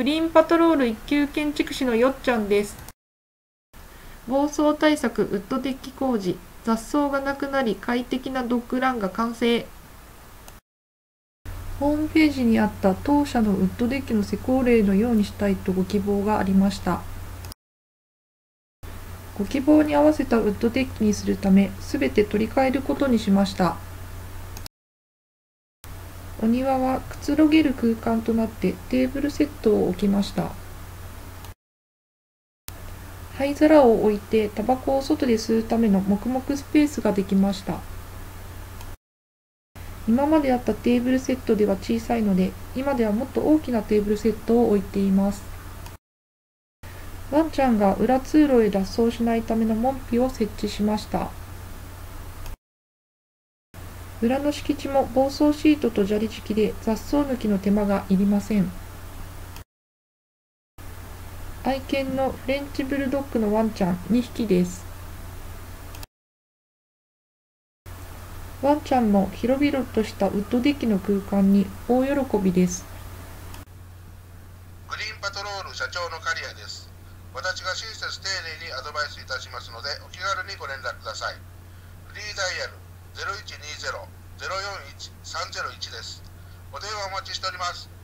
グリーンパトロール一級建築士のよっちゃんです。暴走対策ウッドデッキ工事、雑草がなくなり快適なドッグランが完成。ホームページにあった当社のウッドデッキの施工例のようにしたいとご希望がありました。ご希望に合わせたウッドデッキにするため、すべて取り替えることにしました。お庭はくつろげる空間となってテーブルセットを置きました。灰皿を置いてタバコを外で吸うための黙々スペースができました。今まであったテーブルセットでは小さいので、今ではもっと大きなテーブルセットを置いています。ワンちゃんが裏通路へ脱走しないための門扉を設置しました。裏の敷地も防草シートと砂利敷きで雑草抜きの手間がいりません。愛犬のフレンチブルドッグのワンちゃん2匹です。ワンちゃんも広々としたウッドデッキの空間に大喜びです。グリーンパトロール社長の刈谷です。私が親切丁寧にアドバイスいたしますのでお気軽にご連絡くださいフリーダイヤル0120-041-301です。お電話お待ちしております。